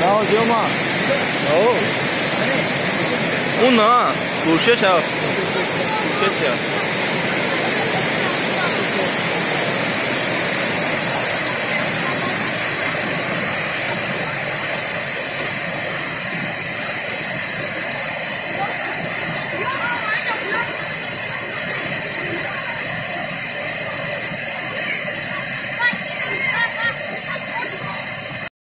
然后行吗？哦，不能，不学校，不学。